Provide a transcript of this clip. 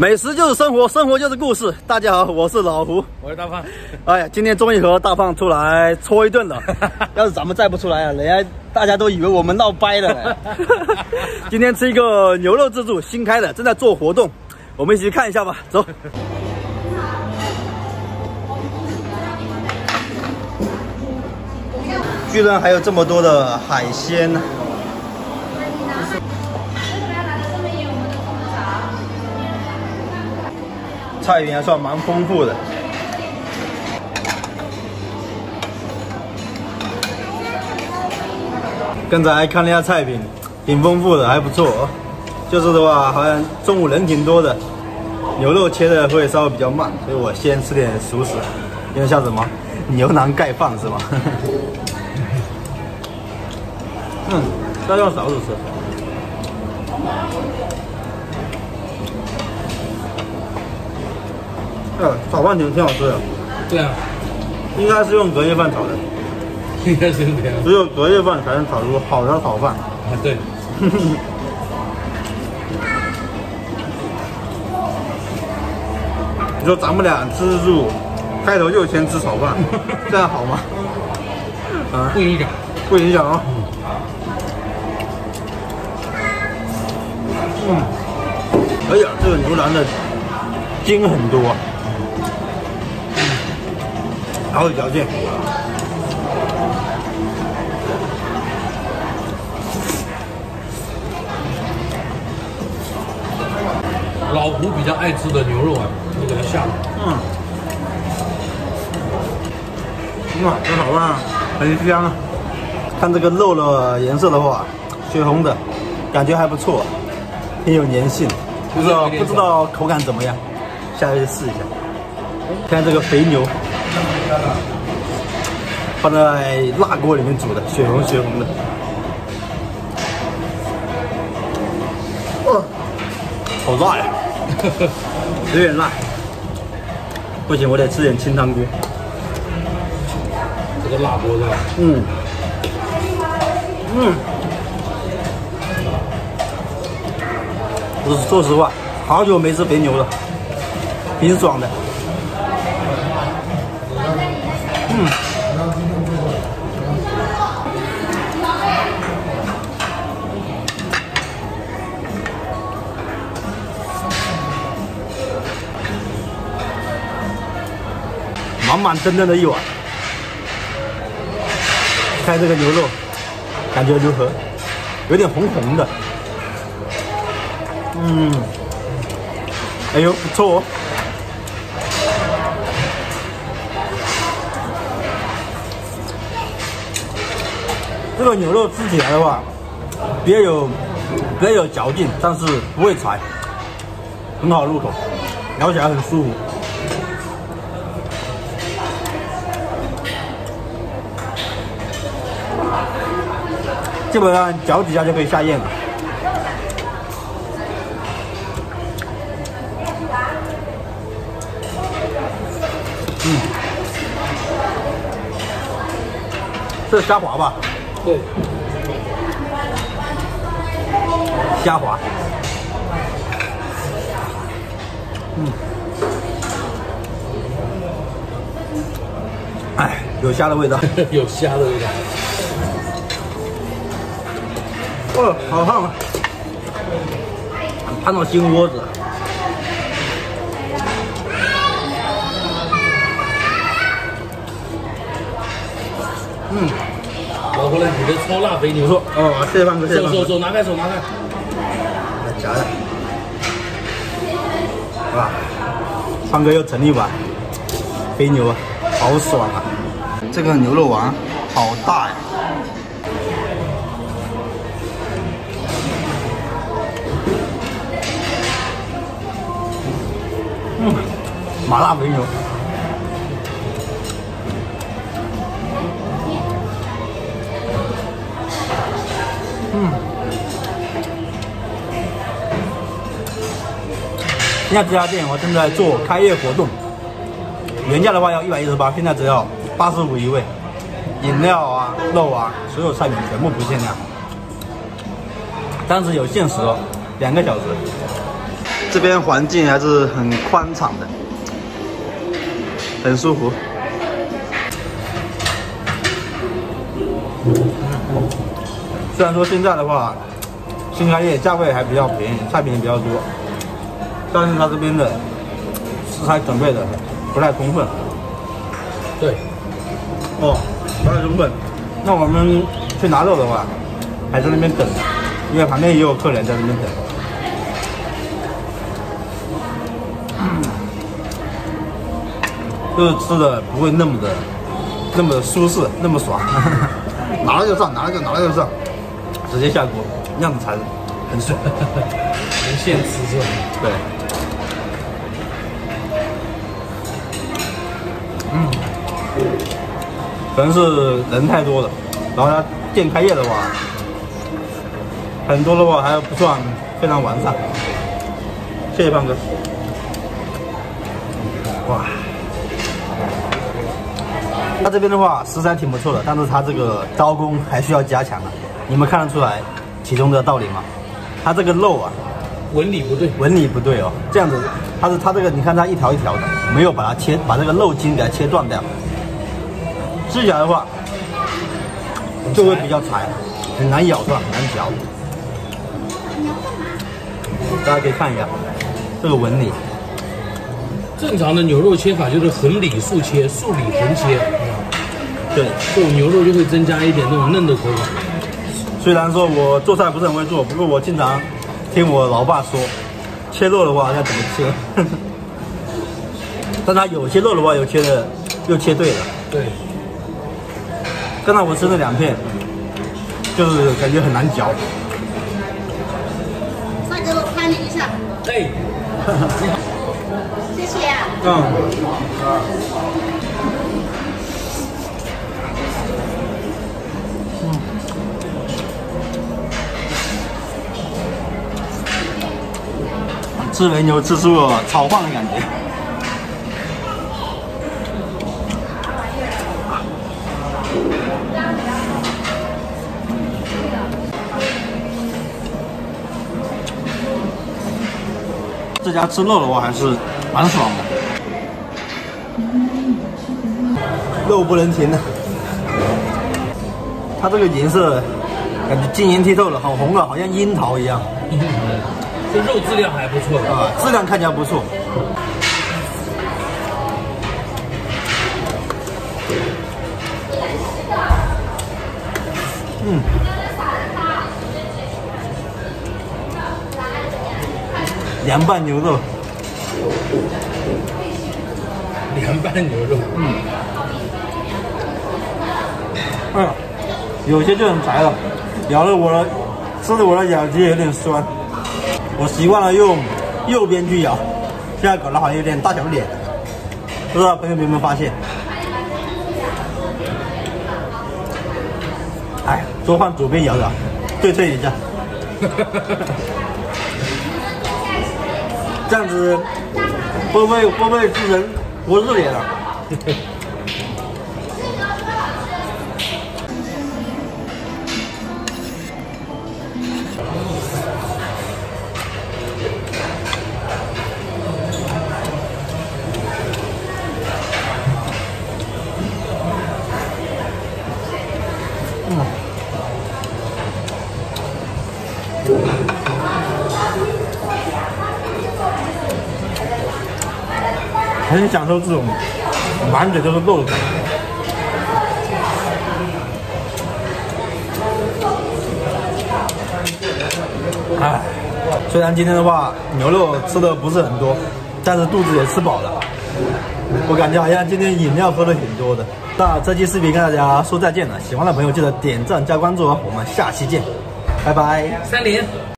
美食就是生活，生活就是故事。大家好，我是老胡，我是大胖。哎呀，今天终于和大胖出来搓一顿了。要是咱们再不出来啊，人家大家都以为我们闹掰了。今天吃一个牛肉自助，新开的，正在做活动，我们一起去看一下吧。走。居然还有这么多的海鲜菜品还算蛮丰富的。刚才看了一下菜品，挺丰富的，还不错。哦就是的话，好像中午人挺多的，牛肉切的会稍微比较慢，所以我先吃点熟食，因为像什么牛腩盖饭是吗？嗯，要用勺子吃。呃，炒饭挺挺好吃的。对啊，应该是用隔夜饭炒的，应该是这样。只有隔夜饭才能炒出好的炒饭。啊，对。你说咱们俩吃自助，开头就先吃炒饭，这样好吗？啊，不影响，不影响啊。嗯，哎呀，这个牛腩的筋很多，好有嚼劲。老胡比较爱吃的牛肉啊，你给它下了。嗯，哇，这炒饭很香啊！看这个肉的颜色的话，血红的，感觉还不错，挺有粘性。不知道不知道口感怎么样，下去试一下。看这个肥牛，放在辣锅里面煮的，血红血红的。哦，好辣呀！有点辣，不行，我得吃点清汤锅。这个辣锅是吧？嗯，嗯，我说实话，好久没吃肥牛了，挺爽的。满满登登的一碗。看这个牛肉，感觉如何？有点红红的。嗯，哎呦，不错哦。这个牛肉吃起来的话，比较有比较有嚼劲，但是不会柴，很好入口，咬起来很舒服。基本上嚼几下就可以下咽了。嗯，这是虾滑吧？对。虾滑。嗯。哎，有虾的味道。有虾的味道。哦，好烫啊！烫到心窝子。嗯，老婆来，你的超辣肥牛肉。哦，谢谢胖哥，谢谢手手手拿开，手拿开。来夹的。哇，胖哥又盛了一碗肥牛啊，好爽啊！这个牛肉丸好大呀。嗯，麻辣肥牛。嗯，现在这家店我正在做开业活动，原价的话要一百一十八，现在只要八十五一位，饮料啊、肉啊，所有菜品全部不限量，但是有限时哦，两个小时。这边环境还是很宽敞的，很舒服。虽然说现在的话，新开业价位还比较便宜，菜品也比较多，但是他这边的食材准备的不太充分。对，哦，不太充分。那我们去拿肉的话，还在那边等，因为旁边也有客人在那边等。就是吃的不会那么的那么的舒适，那么爽，拿了就上，拿了就拿了就上，直接下锅，那样子才很爽。能现吃是吧？对，嗯，可能是人太多了，然后他店开业的话，很多的话还不算非常完善。谢谢胖哥。哇，他这边的话食材挺不错的，但是它这个刀工还需要加强啊。你们看得出来其中的道理吗？它这个肉啊，纹理不对，纹理不对哦，这样子，它是它这个，你看它一条一条的，没有把它切，把这个肉筋给它切断掉，吃起来的话就会比较柴，很难咬断，很难嚼。大家可以看一下这个纹理，正常的牛肉切法就是横理竖切，竖理横切，对，这种牛肉就会增加一点那种嫩的口感。虽然说我做菜不是很会做，不过我经常听我老爸说，切肉的话要怎么切。但他有些肉的话，有切的又切对了。对，刚才我吃了两片，就是感觉很难嚼。帅哥，我拍你一下，哎，谢谢啊。嗯。吃肥牛吃出了炒饭的感觉。这家吃肉的话还是蛮爽的，肉不能停的。它这个颜色感觉晶莹剔透的，好红啊，好像樱桃一样。这肉质量还不错的。啊，质量看起来不错。嗯，凉拌牛肉，凉拌牛肉，嗯，哎呀，有些就很柴了，咬了我的，吃的我的咬肌有点酸。我习惯了用右边去咬，现在搞得好像有点大小脸，不知道朋友们有没有发现？哎，多换左边咬咬，对称一下，这样子会不会会不会是人不是脸啊？嗯很享受这种满嘴都是肉的感觉。哎，虽然今天的话牛肉吃的不是很多，但是肚子也吃饱了。我感觉好像今天饮料喝的挺多的。那这期视频跟大家说再见了，喜欢的朋友记得点赞加关注哦，我们下期见，拜拜。三连。